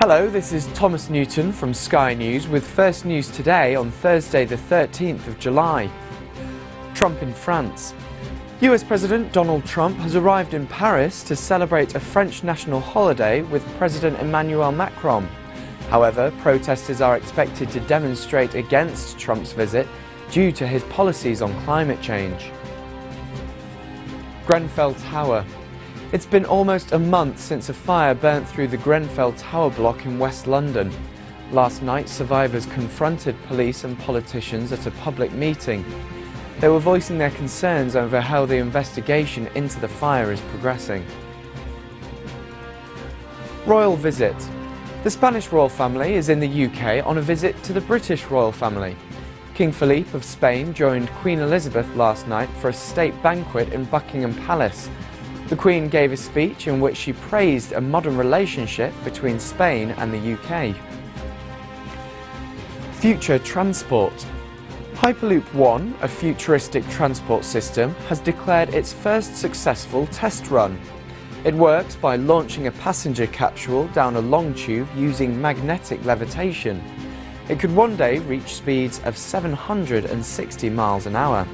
Hello, this is Thomas Newton from Sky News with first news today on Thursday, the 13th of July. Trump in France. US President Donald Trump has arrived in Paris to celebrate a French national holiday with President Emmanuel Macron. However, protesters are expected to demonstrate against Trump's visit due to his policies on climate change. Grenfell Tower. It's been almost a month since a fire burnt through the Grenfell Tower block in West London. Last night, survivors confronted police and politicians at a public meeting. They were voicing their concerns over how the investigation into the fire is progressing. Royal visit. The Spanish royal family is in the UK on a visit to the British royal family. King Felipe of Spain joined Queen Elizabeth last night for a state banquet in Buckingham Palace. The Queen gave a speech in which she praised a modern relationship between Spain and the UK. Future Transport Hyperloop One, a futuristic transport system, has declared its first successful test run. It works by launching a passenger capsule down a long tube using magnetic levitation. It could one day reach speeds of 760 miles an hour.